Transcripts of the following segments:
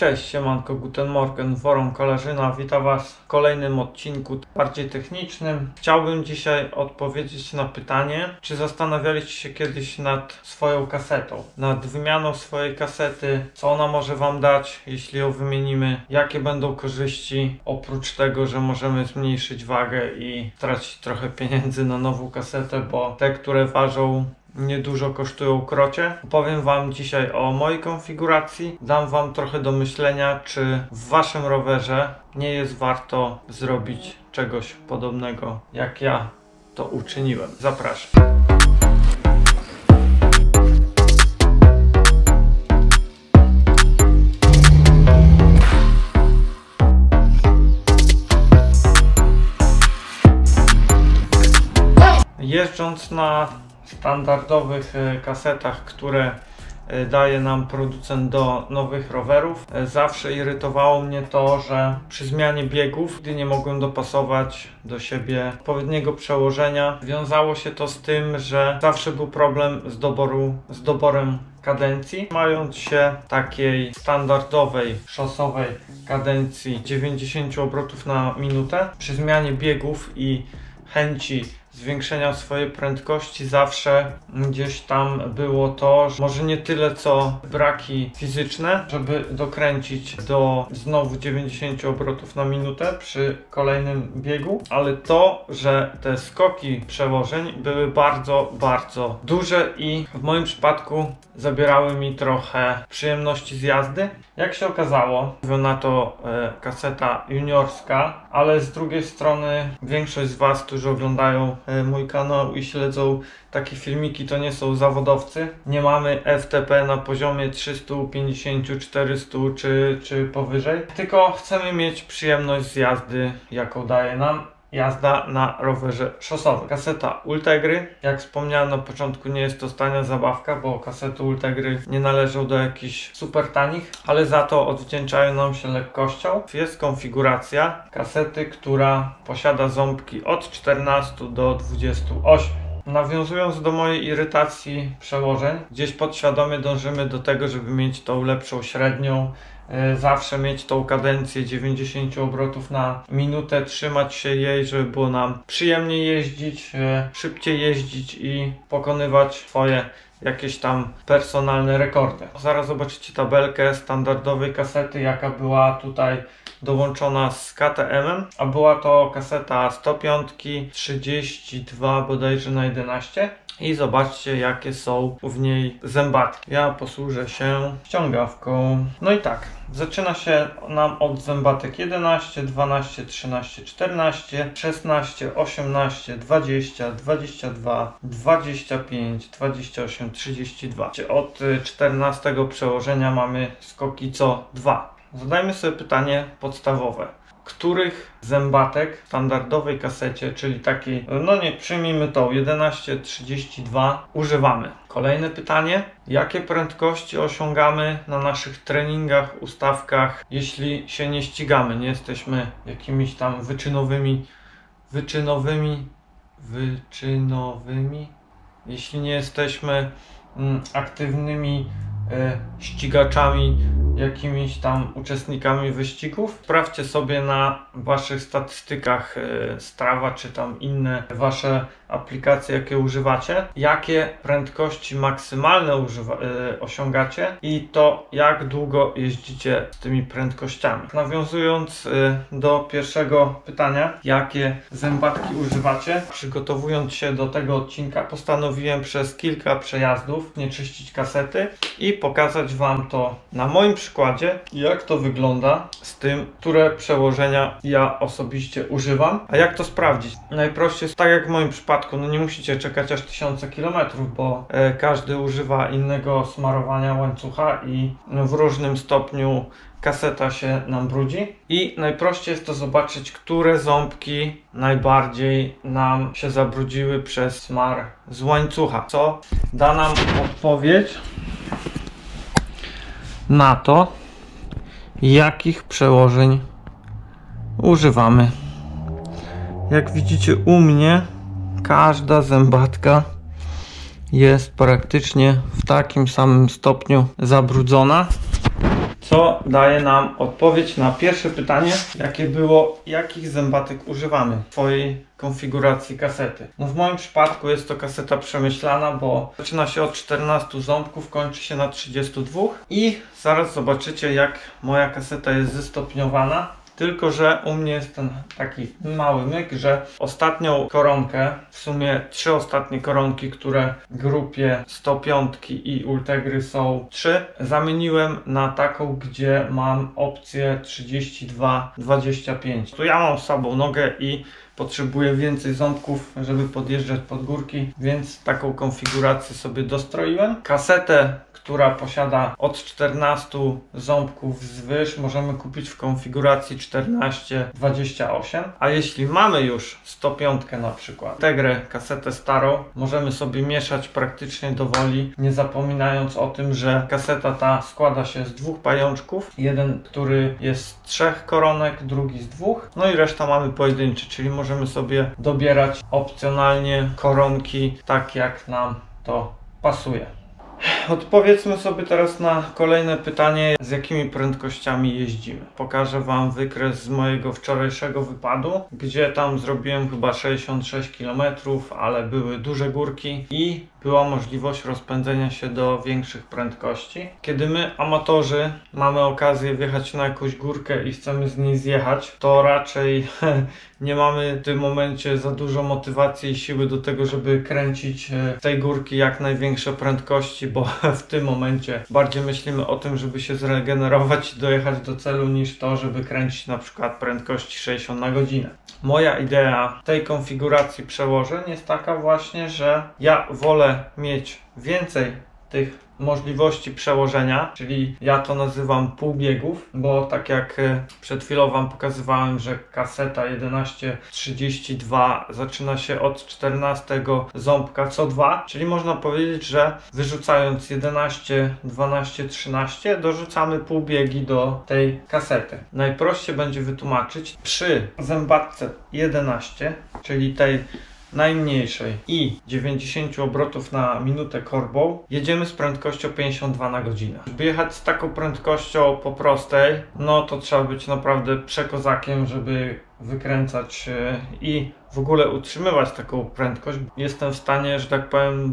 Cześć, siemanko, guten morgen, Woron Kolarzyna, witam Was w kolejnym odcinku bardziej technicznym. Chciałbym dzisiaj odpowiedzieć na pytanie, czy zastanawialiście się kiedyś nad swoją kasetą, nad wymianą swojej kasety, co ona może Wam dać, jeśli ją wymienimy, jakie będą korzyści, oprócz tego, że możemy zmniejszyć wagę i tracić trochę pieniędzy na nową kasetę, bo te, które ważą niedużo kosztują krocie. Powiem Wam dzisiaj o mojej konfiguracji. Dam Wam trochę do myślenia, czy w Waszym rowerze nie jest warto zrobić czegoś podobnego, jak ja to uczyniłem. Zapraszam. Jeżdżąc na standardowych e, kasetach, które e, daje nam producent do nowych rowerów. E, zawsze irytowało mnie to, że przy zmianie biegów, gdy nie mogłem dopasować do siebie odpowiedniego przełożenia, wiązało się to z tym, że zawsze był problem z, doboru, z doborem kadencji. Mając się takiej standardowej, szosowej kadencji 90 obrotów na minutę, przy zmianie biegów i chęci zwiększenia swojej prędkości zawsze gdzieś tam było to, że może nie tyle co braki fizyczne, żeby dokręcić do znowu 90 obrotów na minutę przy kolejnym biegu, ale to, że te skoki przełożeń były bardzo, bardzo duże i w moim przypadku zabierały mi trochę przyjemności z jazdy. Jak się okazało, na to e, kaseta juniorska, ale z drugiej strony większość z Was, którzy oglądają mój kanał i śledzą takie filmiki, to nie są zawodowcy. Nie mamy FTP na poziomie 350, 400 czy, czy powyżej, tylko chcemy mieć przyjemność z jazdy, jaką daje nam jazda na rowerze szosowym. Kaseta Ultegry, jak wspomniałem na początku, nie jest to tania zabawka, bo kasety Ultegry nie należą do jakichś super tanich, ale za to odwdzięczają nam się lekkością. Jest konfiguracja kasety, która posiada ząbki od 14 do 28. Nawiązując do mojej irytacji przełożeń, gdzieś podświadomie dążymy do tego, żeby mieć tą lepszą średnią, zawsze mieć tą kadencję 90 obrotów na minutę, trzymać się jej, żeby było nam przyjemniej jeździć, e, szybciej jeździć i pokonywać swoje jakieś tam personalne rekordy. Zaraz zobaczycie tabelkę standardowej kasety, jaka była tutaj dołączona z KTM, a była to kaseta 105 32 bodajże na 11 i zobaczcie jakie są w niej zębatki. Ja posłużę się ściągawką. No i tak, zaczyna się nam od zębatek 11, 12, 13, 14, 16, 18, 20, 22, 25, 28, 32. Od 14 przełożenia mamy skoki co 2. Zadajmy sobie pytanie podstawowe których zębatek w standardowej kasecie, czyli takiej, no nie, przyjmijmy tą 1132, używamy. Kolejne pytanie, jakie prędkości osiągamy na naszych treningach, ustawkach, jeśli się nie ścigamy, nie jesteśmy jakimiś tam wyczynowymi, wyczynowymi, wyczynowymi, jeśli nie jesteśmy mm, aktywnymi e, ścigaczami jakimiś tam uczestnikami wyścigów. Sprawdźcie sobie na waszych statystykach e, Strava czy tam inne wasze aplikacje, jakie używacie, jakie prędkości maksymalne używa, e, osiągacie i to jak długo jeździcie z tymi prędkościami. Nawiązując e, do pierwszego pytania, jakie zębatki używacie, przygotowując się do tego odcinka, postanowiłem przez kilka przejazdów nie czyścić kasety i pokazać Wam to na moim przykładzie, jak to wygląda z tym, które przełożenia ja osobiście używam. A jak to sprawdzić? Najprościej tak jak w moim przypadku, no nie musicie czekać aż tysiące kilometrów, bo e, każdy używa innego smarowania łańcucha i w różnym stopniu kaseta się nam brudzi i najprościej jest to zobaczyć, które ząbki najbardziej nam się zabrudziły przez smar z łańcucha, co da nam odpowiedź na to, jakich przełożeń używamy. Jak widzicie u mnie każda zębatka jest praktycznie w takim samym stopniu zabrudzona. co daje nam odpowiedź na pierwsze pytanie, jakie było, jakich zębatek używamy w Twojej konfiguracji kasety. No w moim przypadku jest to kaseta przemyślana, bo zaczyna się od 14 ząbków, kończy się na 32 i zaraz zobaczycie jak moja kaseta jest zestopniowana. Tylko, że u mnie jest ten taki mały myk, że ostatnią koronkę, w sumie trzy ostatnie koronki, które grupie 105 i Ultegry są trzy, zamieniłem na taką, gdzie mam opcję 32-25. Tu ja mam słabą nogę i potrzebuję więcej ząbków, żeby podjeżdżać pod górki, więc taką konfigurację sobie dostroiłem. Kasetę która posiada od 14 ząbków zwyż, możemy kupić w konfiguracji 14-28. A jeśli mamy już 105 na przykład, Tegrę, kasetę starą, możemy sobie mieszać praktycznie do woli, nie zapominając o tym, że kaseta ta składa się z dwóch pajączków. Jeden, który jest z trzech koronek, drugi z dwóch, no i reszta mamy pojedynczy, czyli możemy sobie dobierać opcjonalnie koronki tak jak nam to pasuje. Odpowiedzmy sobie teraz na kolejne pytanie, z jakimi prędkościami jeździmy. Pokażę Wam wykres z mojego wczorajszego wypadu, gdzie tam zrobiłem chyba 66 km, ale były duże górki i była możliwość rozpędzenia się do większych prędkości. Kiedy my, amatorzy, mamy okazję wjechać na jakąś górkę i chcemy z niej zjechać, to raczej nie mamy w tym momencie za dużo motywacji i siły do tego, żeby kręcić e, tej górki jak największe prędkości, bo w tym momencie bardziej myślimy o tym, żeby się zregenerować i dojechać do celu, niż to, żeby kręcić na przykład prędkości 60 na godzinę. Moja idea tej konfiguracji przełożeń jest taka właśnie, że ja wolę mieć więcej tych możliwości przełożenia, czyli ja to nazywam półbiegów, bo tak jak e, przed chwilą Wam pokazywałem, że kaseta 1132 zaczyna się od 14 ząbka co dwa, czyli można powiedzieć, że wyrzucając 11, 12, 13 dorzucamy półbiegi do tej kasety. Najprościej będzie wytłumaczyć przy zębatce 11, czyli tej najmniejszej i 90 obrotów na minutę korbą, jedziemy z prędkością 52 na godzinę. Żeby jechać z taką prędkością po prostej, no to trzeba być naprawdę przekozakiem, żeby wykręcać e, i w ogóle utrzymywać taką prędkość. Jestem w stanie, że tak powiem,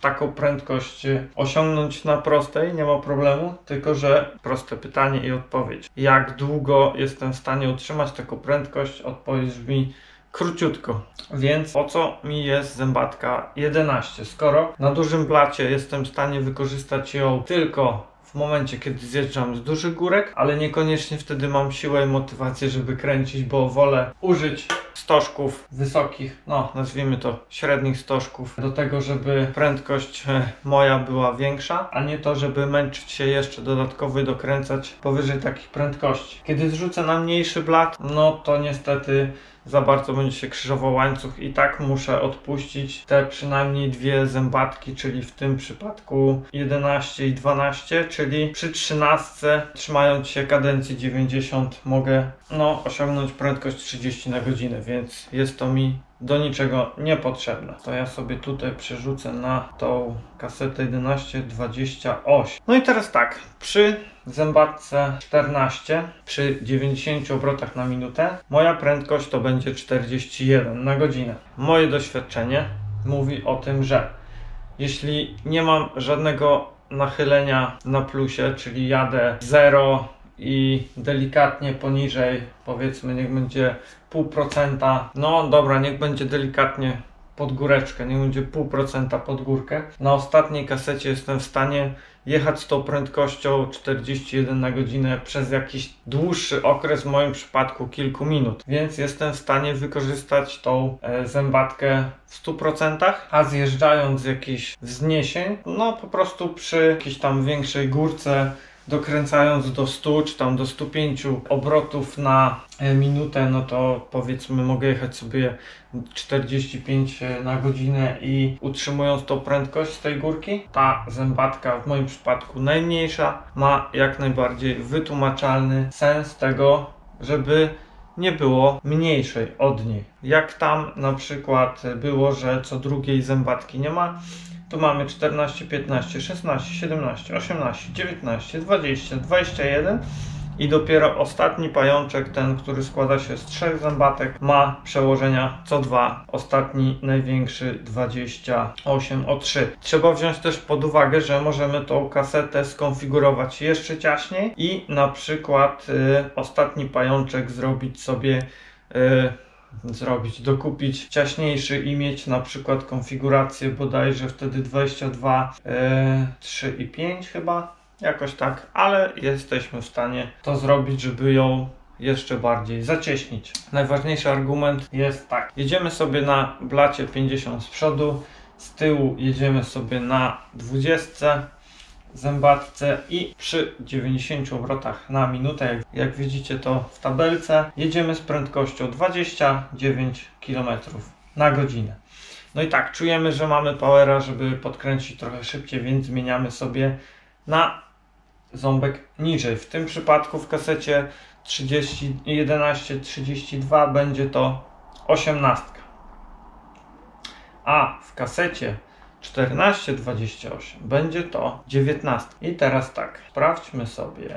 taką prędkość osiągnąć na prostej, nie ma problemu, tylko że proste pytanie i odpowiedź. Jak długo jestem w stanie utrzymać taką prędkość? Odpowiedź brzmi króciutko. Więc po co mi jest zębatka 11? Skoro na dużym blacie jestem w stanie wykorzystać ją tylko w momencie, kiedy zjeżdżam z dużych górek, ale niekoniecznie wtedy mam siłę i motywację, żeby kręcić, bo wolę użyć stożków wysokich, no nazwijmy to średnich stożków, do tego, żeby prędkość e, moja była większa, a nie to, żeby męczyć się jeszcze dodatkowo i dokręcać powyżej takich prędkości. Kiedy zrzucę na mniejszy blat, no to niestety za bardzo będzie się krzyżował łańcuch i tak muszę odpuścić te przynajmniej dwie zębatki, czyli w tym przypadku 11 i 12, czyli przy 13 trzymając się kadencji 90 mogę no, osiągnąć prędkość 30 na godzinę, więc jest to mi do niczego niepotrzebne. To ja sobie tutaj przerzucę na tą kasetę 1128. No i teraz tak, przy zębatce 14 przy 90 obrotach na minutę moja prędkość to będzie 41 na godzinę. Moje doświadczenie mówi o tym, że jeśli nie mam żadnego nachylenia na plusie, czyli jadę 0 i delikatnie poniżej, powiedzmy, niech będzie pół procenta. No dobra, niech będzie delikatnie pod góreczkę, niech będzie pół procenta pod górkę. Na ostatniej kasecie jestem w stanie jechać z tą prędkością 41 na godzinę przez jakiś dłuższy okres, w moim przypadku kilku minut. Więc jestem w stanie wykorzystać tą e, zębatkę w 100%, a zjeżdżając z jakichś wzniesień, no po prostu przy jakiejś tam większej górce dokręcając do 100 czy tam do 105 obrotów na e, minutę, no to powiedzmy mogę jechać sobie 45 e, na godzinę i utrzymując tą prędkość z tej górki, ta zębatka w moim przypadku najmniejsza ma jak najbardziej wytłumaczalny sens tego, żeby nie było mniejszej od niej. Jak tam na przykład było, że co drugiej zębatki nie ma, Tu mamy 14, 15, 16, 17, 18, 19, 20, 21 i dopiero ostatni pajączek, ten, który składa się z trzech zębatek, ma przełożenia co dwa. Ostatni, największy 28 o 3. Trzeba wziąć też pod uwagę, że możemy tą kasetę skonfigurować jeszcze ciaśniej i na przykład y, ostatni pajączek zrobić sobie y, zrobić, dokupić ciaśniejszy i mieć na przykład konfigurację bodajże wtedy 22, y, 3 i 5 chyba Jakoś tak, ale jesteśmy w stanie to zrobić, żeby ją jeszcze bardziej zacieśnić. Najważniejszy argument jest tak. Jedziemy sobie na blacie 50 z przodu, z tyłu jedziemy sobie na 20 zębatce i przy 90 obrotach na minutę, jak, widzicie to w tabelce, jedziemy z prędkością 29 km na godzinę. No i tak, czujemy, że mamy powera, żeby podkręcić trochę szybciej, więc zmieniamy sobie na ząbek niżej. W tym przypadku w kasecie 30, 11, 32 będzie to 18. A w kasecie 1428 będzie to 19. I teraz tak, sprawdźmy sobie,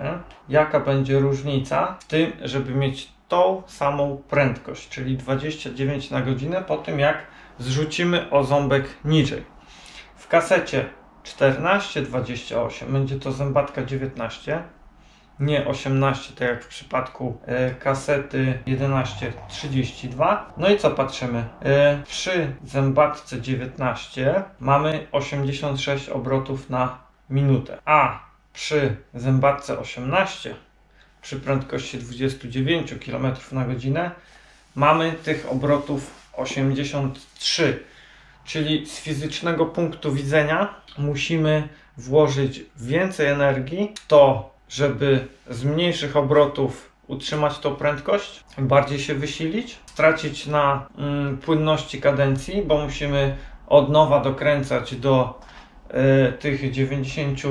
jaka będzie różnica w tym, żeby mieć tą samą prędkość, czyli 29 na godzinę po tym jak zrzucimy o ząbek niżej. W kasecie 14,28 będzie to zębatka 19 nie 18, tak jak w przypadku e, kasety 11.32. No i co patrzymy? E, przy zębatce 19 mamy 86 obrotów na minutę, a przy zębatce 18 przy prędkości 29 km na godzinę mamy tych obrotów 83 Czyli z fizycznego punktu widzenia musimy włożyć więcej energii w to, żeby z mniejszych obrotów utrzymać tą prędkość, bardziej się wysilić, stracić na mm, płynności kadencji, bo musimy od nowa dokręcać do y, tych 90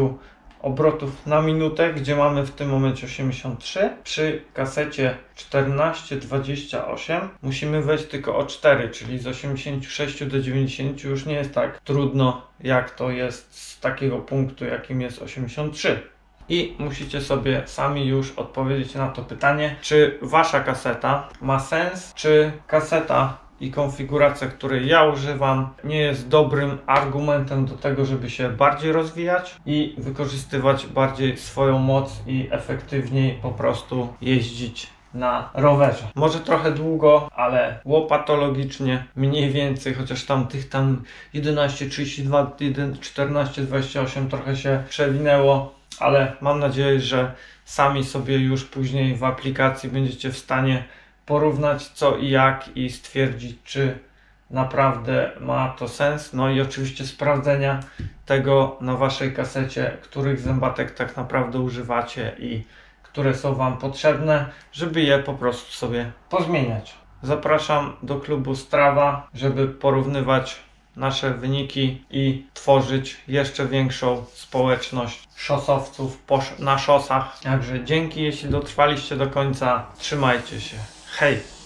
obrotów na minutę, gdzie mamy w tym momencie 83. Przy kasecie 14-28 musimy wejść tylko o 4, czyli z 86 do 90 już nie jest tak trudno, jak to jest z takiego punktu, jakim jest 83. I musicie sobie sami już odpowiedzieć na to pytanie, czy wasza kaseta ma sens, czy kaseta i konfiguracja, której ja używam, nie jest dobrym argumentem do tego, żeby się bardziej rozwijać i wykorzystywać bardziej swoją moc i efektywniej po prostu jeździć na rowerze. Może trochę długo, ale łopatologicznie mniej więcej, chociaż tam tych tam 11, 32, 14, 28 trochę się przewinęło, ale mam nadzieję, że sami sobie już później w aplikacji będziecie w stanie porównać co i jak i stwierdzić, czy naprawdę ma to sens. No i oczywiście sprawdzenia tego na waszej kasecie, których zębatek tak naprawdę używacie i które są wam potrzebne, żeby je po prostu sobie pozmieniać. Zapraszam do klubu Strawa, żeby porównywać nasze wyniki i tworzyć jeszcze większą społeczność szosowców na szosach. Także dzięki, jeśli dotrwaliście do końca. Trzymajcie się. Hej!